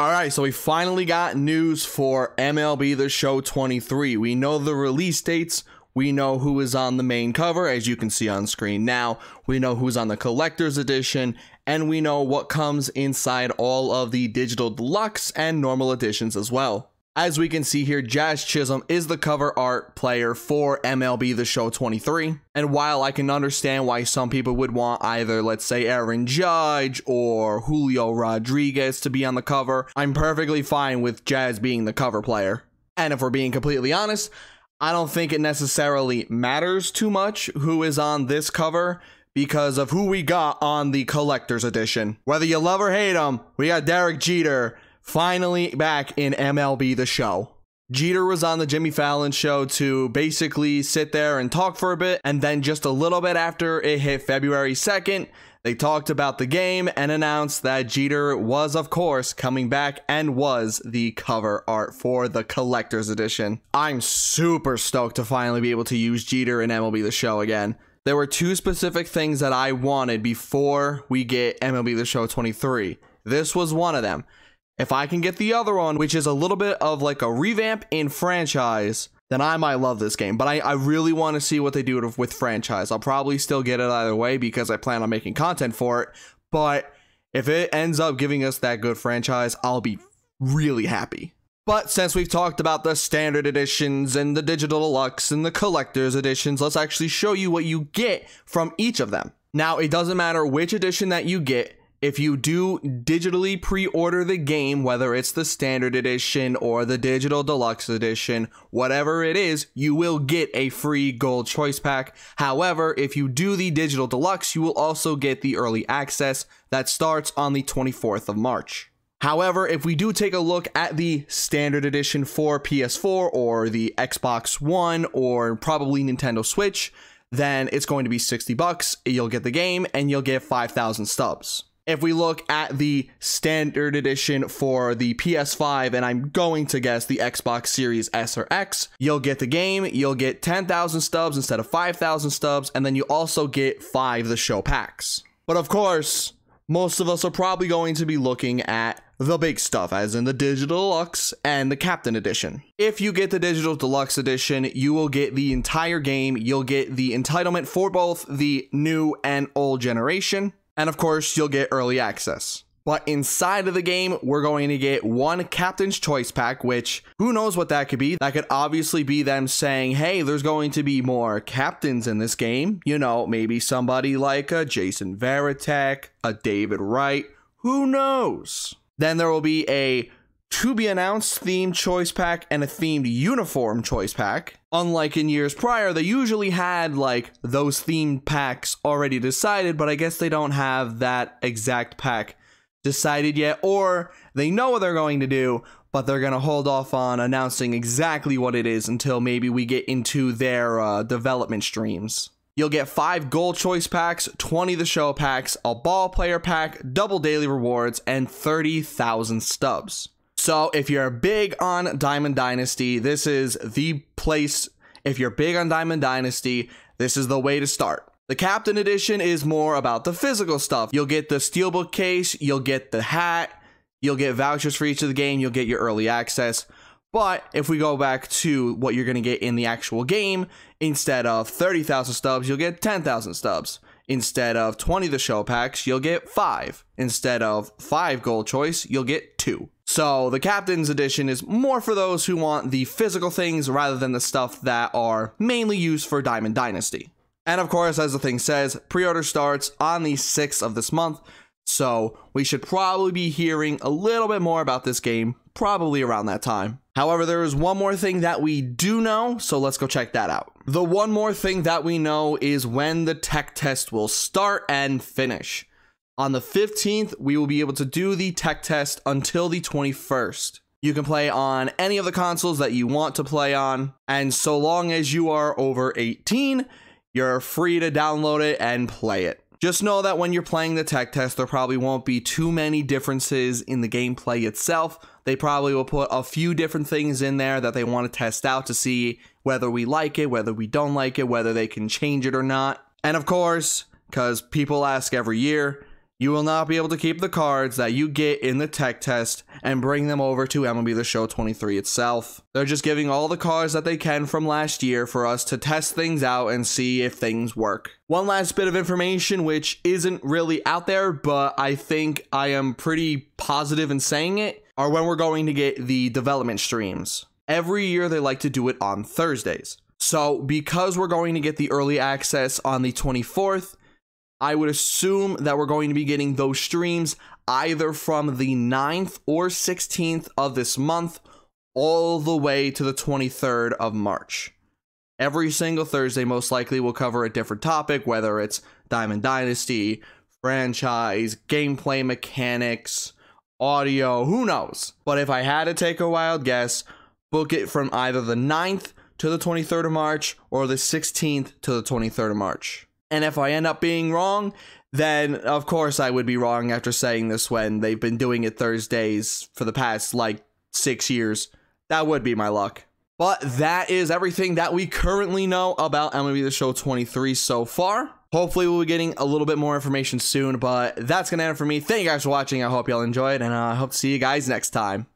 All right, so we finally got news for MLB The Show 23. We know the release dates. We know who is on the main cover, as you can see on screen now. We know who's on the collector's edition, and we know what comes inside all of the digital deluxe and normal editions as well. As we can see here, Jazz Chisholm is the cover art player for MLB The Show 23. And while I can understand why some people would want either, let's say, Aaron Judge or Julio Rodriguez to be on the cover, I'm perfectly fine with Jazz being the cover player. And if we're being completely honest, I don't think it necessarily matters too much who is on this cover because of who we got on the collector's edition. Whether you love or hate him, we got Derek Jeter finally back in MLB The Show. Jeter was on the Jimmy Fallon show to basically sit there and talk for a bit, and then just a little bit after it hit February 2nd, they talked about the game and announced that Jeter was, of course, coming back and was the cover art for the collector's edition. I'm super stoked to finally be able to use Jeter in MLB The Show again. There were two specific things that I wanted before we get MLB The Show 23. This was one of them. If I can get the other one, which is a little bit of like a revamp in franchise, then I might love this game. But I, I really want to see what they do with franchise. I'll probably still get it either way because I plan on making content for it. But if it ends up giving us that good franchise, I'll be really happy. But since we've talked about the standard editions and the digital deluxe and the collector's editions, let's actually show you what you get from each of them. Now, it doesn't matter which edition that you get, if you do digitally pre-order the game, whether it's the standard edition or the digital deluxe edition, whatever it is, you will get a free gold choice pack. However, if you do the digital deluxe, you will also get the early access that starts on the 24th of March. However, if we do take a look at the standard edition for PS4 or the Xbox One or probably Nintendo Switch, then it's going to be 60 bucks. You'll get the game and you'll get 5,000 stubs. If we look at the standard edition for the PS5, and I'm going to guess the Xbox Series S or X, you'll get the game, you'll get 10,000 stubs instead of 5,000 stubs, and then you also get five the show packs. But of course, most of us are probably going to be looking at the big stuff, as in the Digital Deluxe and the Captain Edition. If you get the Digital Deluxe Edition, you will get the entire game, you'll get the entitlement for both the new and old generation, and of course, you'll get early access. But inside of the game, we're going to get one Captain's Choice Pack, which who knows what that could be. That could obviously be them saying, hey, there's going to be more captains in this game. You know, maybe somebody like a Jason Varitek, a David Wright. Who knows? Then there will be a to be announced themed choice pack and a themed uniform choice pack. Unlike in years prior, they usually had like those themed packs already decided, but I guess they don't have that exact pack decided yet, or they know what they're going to do, but they're going to hold off on announcing exactly what it is until maybe we get into their uh, development streams. You'll get 5 gold choice packs, 20 the show packs, a ball player pack, double daily rewards, and 30,000 stubs. So if you're big on Diamond Dynasty, this is the place. If you're big on Diamond Dynasty, this is the way to start. The Captain Edition is more about the physical stuff. You'll get the Steelbook case, you'll get the hat, you'll get vouchers for each of the game, you'll get your early access. But if we go back to what you're going to get in the actual game, instead of 30,000 stubs, you'll get 10,000 stubs. Instead of 20 the show packs, you'll get 5. Instead of 5 gold choice, you'll get 2. So the Captain's Edition is more for those who want the physical things rather than the stuff that are mainly used for Diamond Dynasty. And of course, as the thing says, pre-order starts on the 6th of this month, so we should probably be hearing a little bit more about this game probably around that time. However, there is one more thing that we do know, so let's go check that out. The one more thing that we know is when the tech test will start and finish. On the 15th, we will be able to do the tech test until the 21st. You can play on any of the consoles that you want to play on, and so long as you are over 18, you're free to download it and play it. Just know that when you're playing the tech test, there probably won't be too many differences in the gameplay itself. They probably will put a few different things in there that they want to test out to see whether we like it, whether we don't like it, whether they can change it or not. And of course, because people ask every year, you will not be able to keep the cards that you get in the tech test and bring them over to MLB The Show 23 itself. They're just giving all the cards that they can from last year for us to test things out and see if things work. One last bit of information, which isn't really out there, but I think I am pretty positive in saying it, are when we're going to get the development streams. Every year they like to do it on Thursdays. So, because we're going to get the early access on the 24th, I would assume that we're going to be getting those streams either from the 9th or 16th of this month all the way to the 23rd of March. Every single Thursday, most likely, we'll cover a different topic, whether it's Diamond Dynasty, franchise, gameplay mechanics, audio, who knows. But if I had to take a wild guess, book it from either the 9th to the 23rd of March or the 16th to the 23rd of March. And if I end up being wrong, then of course I would be wrong after saying this when they've been doing it Thursdays for the past like six years. That would be my luck. But that is everything that we currently know about MLB The Show 23 so far. Hopefully, we'll be getting a little bit more information soon, but that's going to end it for me. Thank you guys for watching. I hope y'all enjoyed, and I uh, hope to see you guys next time.